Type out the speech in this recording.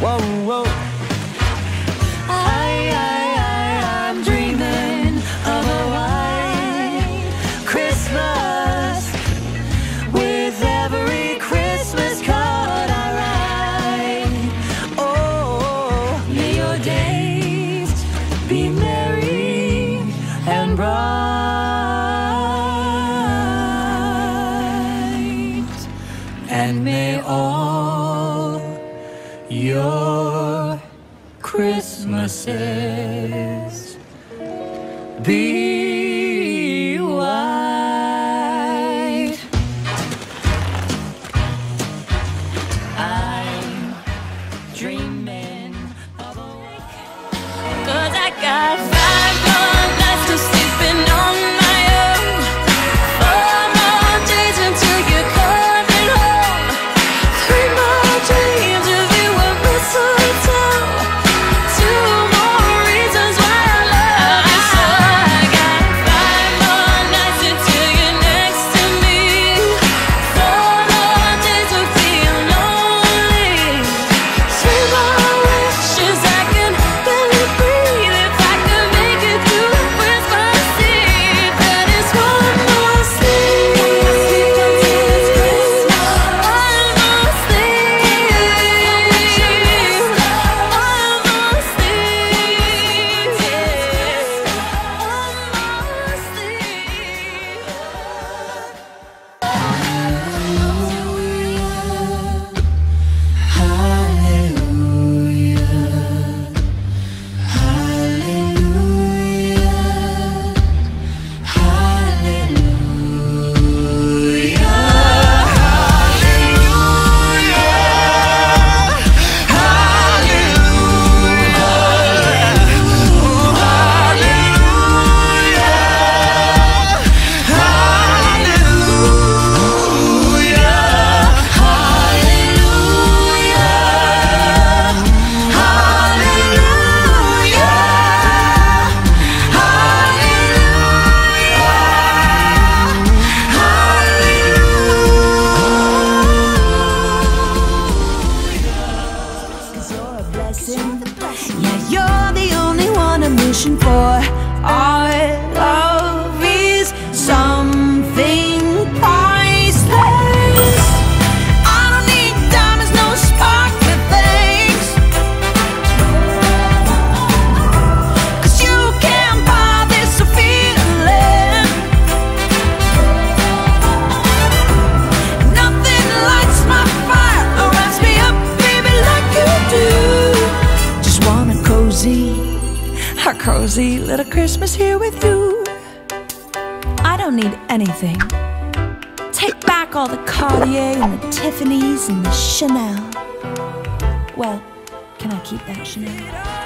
Whoa, whoa. I, I, I, I'm dreaming of a white Christmas with every Christmas card I write. Oh, may your days be merry and bright, and may all your Christmases. These cozy little Christmas here with you. I don't need anything. Take back all the Cartier and the Tiffany's and the Chanel. Well, can I keep that Chanel?